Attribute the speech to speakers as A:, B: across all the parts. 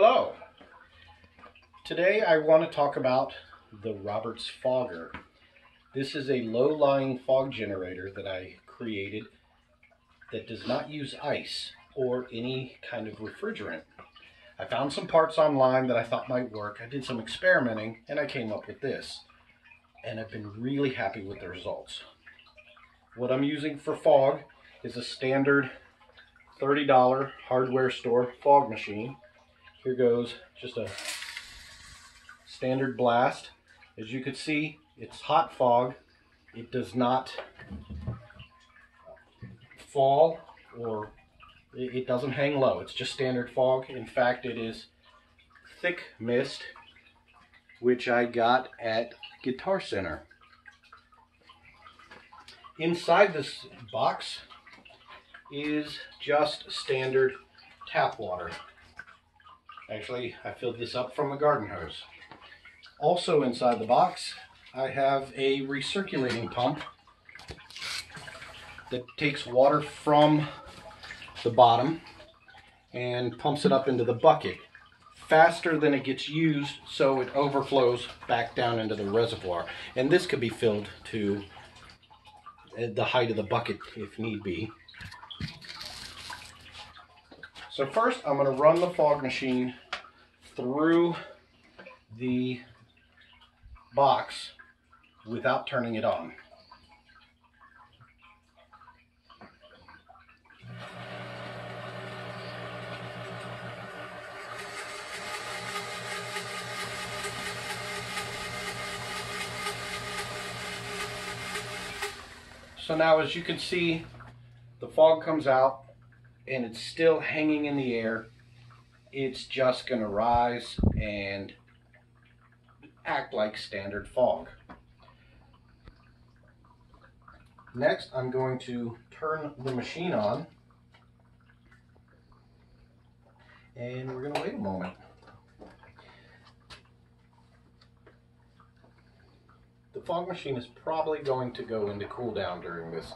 A: Hello. Today I want to talk about the Roberts Fogger. This is a low-lying fog generator that I created that does not use ice or any kind of refrigerant. I found some parts online that I thought might work. I did some experimenting and I came up with this. And I've been really happy with the results. What I'm using for fog is a standard $30 hardware store fog machine. Here goes just a standard blast. As you can see, it's hot fog. It does not fall or it doesn't hang low. It's just standard fog. In fact, it is thick mist, which I got at Guitar Center. Inside this box is just standard tap water. Actually, I filled this up from a garden hose. Also inside the box, I have a recirculating pump that takes water from the bottom and pumps it up into the bucket faster than it gets used so it overflows back down into the reservoir and this could be filled to uh, the height of the bucket if need be so first I'm going to run the fog machine through the box without turning it on. So now as you can see, the fog comes out and it's still hanging in the air. It's just going to rise and act like standard fog. Next, I'm going to turn the machine on and we're going to wait a moment. the fog machine is probably going to go into cool down during this.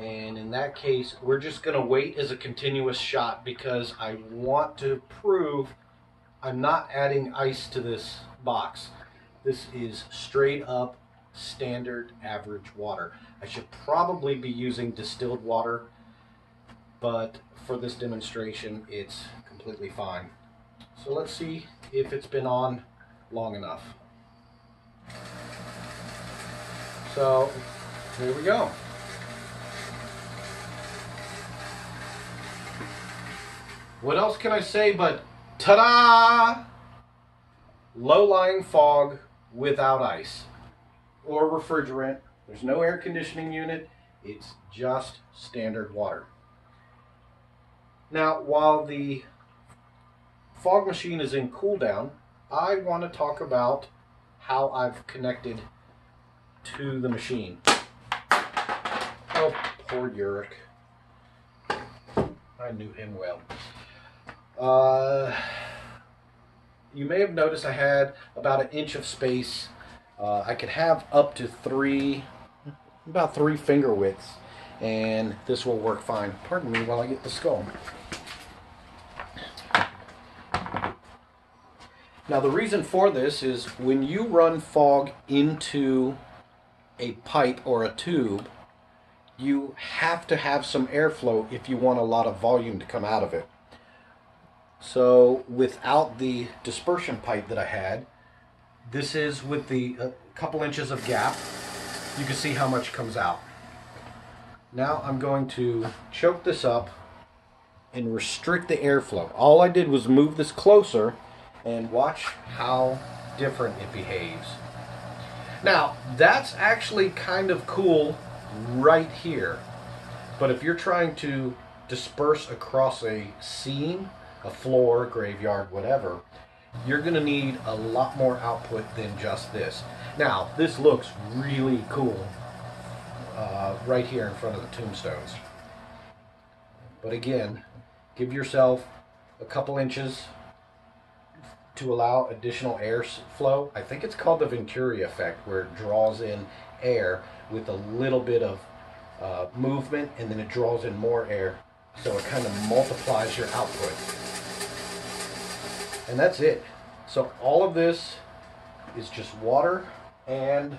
A: And in that case, we're just going to wait as a continuous shot because I want to prove I'm not adding ice to this box. This is straight up standard average water. I should probably be using distilled water, but for this demonstration, it's completely fine. So let's see if it's been on long enough. So here we go. What else can I say but ta-da! Low-lying fog without ice or refrigerant. There's no air conditioning unit. It's just standard water. Now, while the fog machine is in cool down, I want to talk about how I've connected to the machine. Oh, poor Yorick. I knew him well. Uh, you may have noticed I had about an inch of space. Uh, I could have up to three, about three finger widths, and this will work fine. Pardon me while I get the skull. Now the reason for this is when you run fog into a pipe or a tube, you have to have some airflow if you want a lot of volume to come out of it. So without the dispersion pipe that I had, this is with the uh, couple inches of gap, you can see how much comes out. Now I'm going to choke this up and restrict the airflow. All I did was move this closer and watch how different it behaves. Now, that's actually kind of cool right here. But if you're trying to disperse across a scene, a floor, graveyard, whatever, you're going to need a lot more output than just this. Now, this looks really cool uh, right here in front of the tombstones. But again, give yourself a couple inches to allow additional air flow. I think it's called the Venturi effect, where it draws in air with a little bit of uh, movement and then it draws in more air. So it kind of multiplies your output. And that's it. So all of this is just water and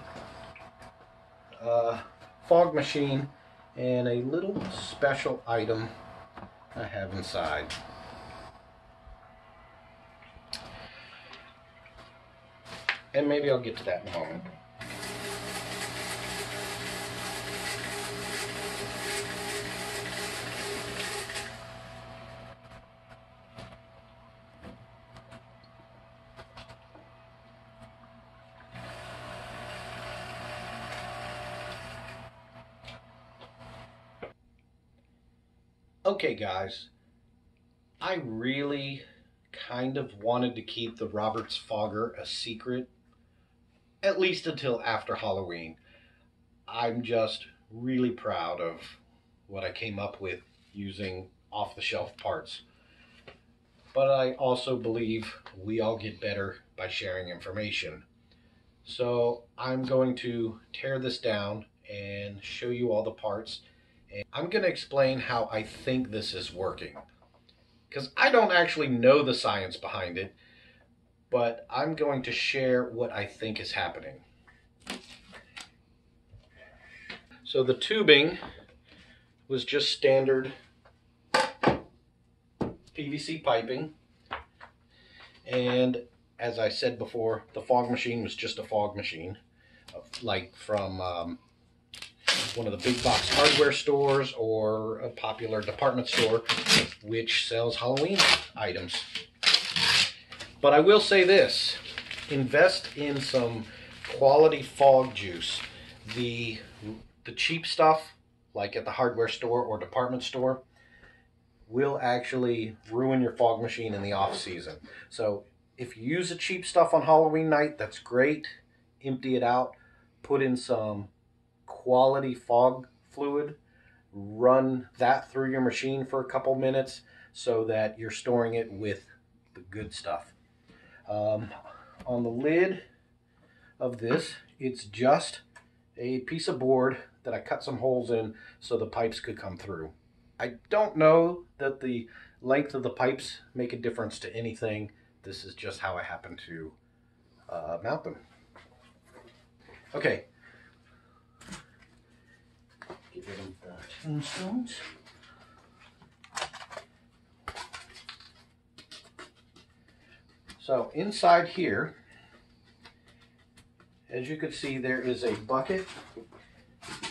A: uh, fog machine and a little special item I have inside. And maybe I'll get to that in a moment. Okay, guys, I really kind of wanted to keep the Roberts Fogger a secret, at least until after Halloween. I'm just really proud of what I came up with using off the shelf parts. But I also believe we all get better by sharing information. So I'm going to tear this down and show you all the parts and I'm going to explain how I think this is working. Because I don't actually know the science behind it, but I'm going to share what I think is happening. So the tubing was just standard PVC piping. And as I said before, the fog machine was just a fog machine, like from um, one of the big box hardware stores or a popular department store which sells Halloween items. But I will say this, invest in some quality fog juice. The, the cheap stuff, like at the hardware store or department store, will actually ruin your fog machine in the off season. So if you use the cheap stuff on Halloween night, that's great. Empty it out, put in some quality fog fluid, run that through your machine for a couple minutes so that you're storing it with the good stuff. Um, on the lid of this, it's just a piece of board that I cut some holes in so the pipes could come through. I don't know that the length of the pipes make a difference to anything. This is just how I happen to uh, mount them. Okay, Get rid of the tombstones. So inside here, as you can see, there is a bucket.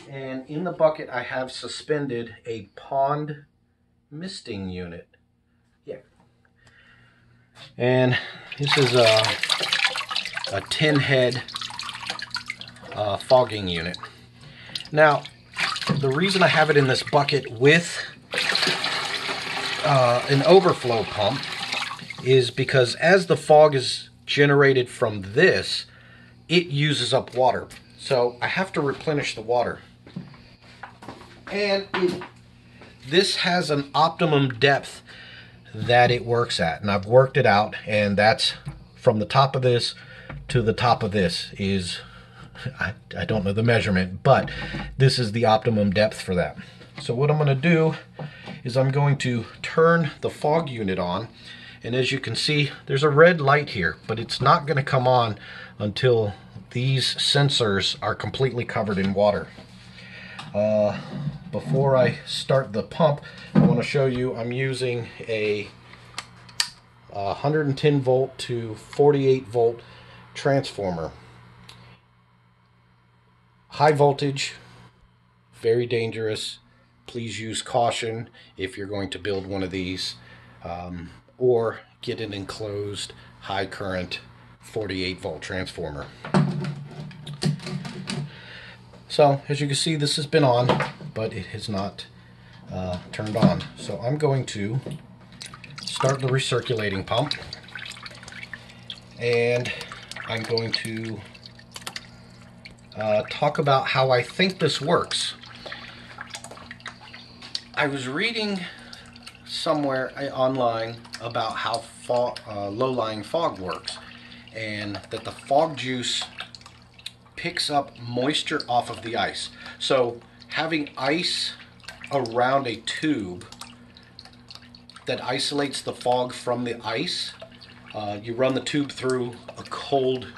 A: And in the bucket, I have suspended a pond misting unit. Yeah. And this is a, a 10 head uh, fogging unit. Now, the reason I have it in this bucket with uh, an overflow pump is because as the fog is generated from this, it uses up water. So I have to replenish the water. And it, this has an optimum depth that it works at. And I've worked it out and that's from the top of this to the top of this is I, I don't know the measurement, but this is the optimum depth for that. So what I'm going to do is I'm going to turn the fog unit on and as you can see there's a red light here but it's not going to come on until these sensors are completely covered in water. Uh, before I start the pump I want to show you I'm using a 110 volt to 48 volt transformer high voltage, very dangerous. Please use caution if you're going to build one of these um, or get an enclosed high current 48 volt transformer. So as you can see this has been on but it has not uh, turned on. So I'm going to start the recirculating pump and I'm going to uh, talk about how I think this works. I was reading somewhere uh, online about how fog, uh, low-lying fog works and that the fog juice picks up moisture off of the ice. So having ice around a tube that isolates the fog from the ice Uh, you run the tube through a cold.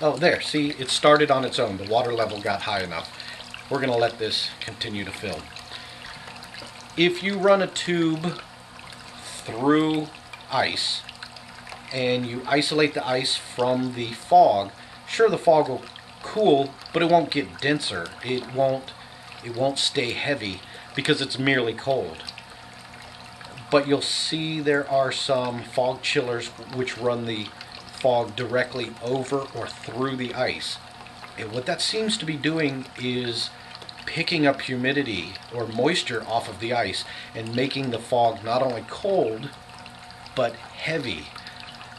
A: Oh, there. See, it started on its own. The water level got high enough. We're going to let this continue to fill. If you run a tube through ice and you isolate the ice from the fog, sure the fog will cool, but it won't get denser. It won't it won't stay heavy because it's merely cold. But you'll see there are some fog chillers which run the fog directly over or through the ice. And what that seems to be doing is picking up humidity or moisture off of the ice and making the fog not only cold but heavy.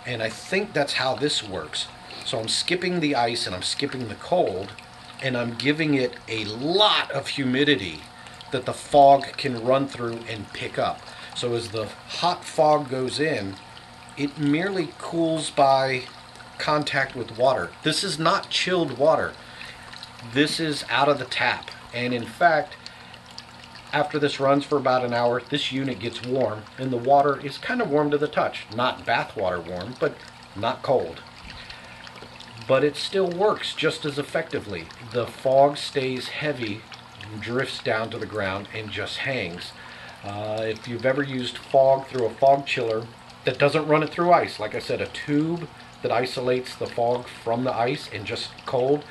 A: And I think that's how this works. So I'm skipping the ice and I'm skipping the cold and I'm giving it a lot of humidity that the fog can run through and pick up. So as the hot fog goes in, it merely cools by contact with water. This is not chilled water. This is out of the tap. And in fact, after this runs for about an hour, this unit gets warm and the water is kind of warm to the touch. Not bath water warm, but not cold. But it still works just as effectively. The fog stays heavy, drifts down to the ground, and just hangs. Uh, if you've ever used fog through a fog chiller that doesn't run it through ice, like I said, a tube that isolates the fog from the ice and just cold,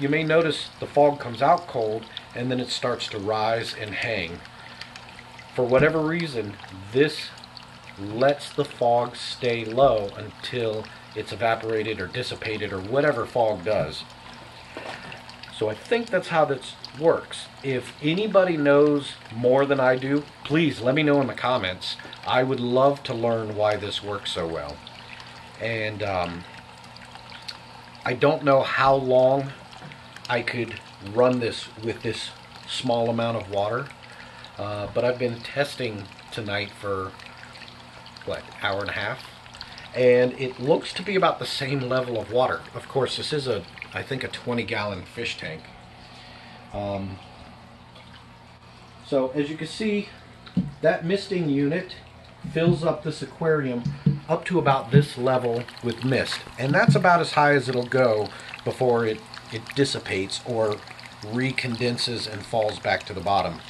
A: you may notice the fog comes out cold and then it starts to rise and hang. For whatever reason, this lets the fog stay low until it's evaporated or dissipated or whatever fog does. So I think that's how this works. If anybody knows more than I do, please let me know in the comments. I would love to learn why this works so well. And um, I don't know how long I could run this with this small amount of water. Uh, but I've been testing tonight for, what, hour and a half? And it looks to be about the same level of water. Of course, this is a, I think, a 20 gallon fish tank. Um, so as you can see, that misting unit fills up this aquarium up to about this level with mist. And that's about as high as it'll go before it, it dissipates or recondenses and falls back to the bottom.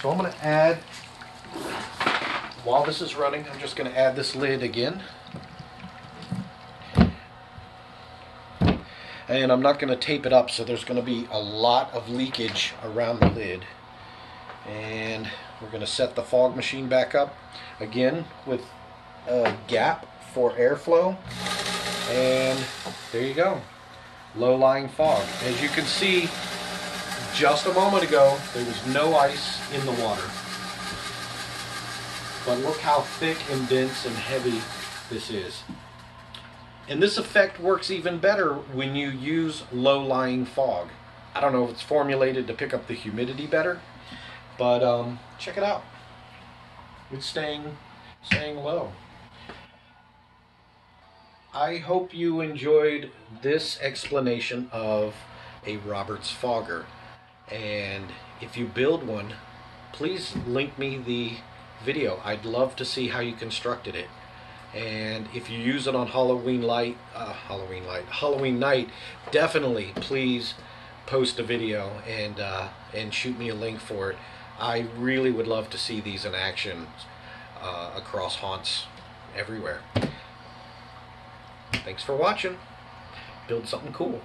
A: So I'm going to add, while this is running, I'm just going to add this lid again. And I'm not going to tape it up so there's going to be a lot of leakage around the lid. And we're going to set the fog machine back up again with a gap for airflow. And there you go, low-lying fog. As you can see, just a moment ago, there was no ice in the water. But look how thick and dense and heavy this is. And this effect works even better when you use low-lying fog. I don't know if it's formulated to pick up the humidity better, but um, check it out. It's staying, staying low. I hope you enjoyed this explanation of a Roberts fogger. And if you build one, please link me the video. I'd love to see how you constructed it. And if you use it on Halloween light, uh, Halloween light, Halloween night, definitely please post a video and uh, and shoot me a link for it. I really would love to see these in action uh, across haunts everywhere. Thanks for watching. Build something cool.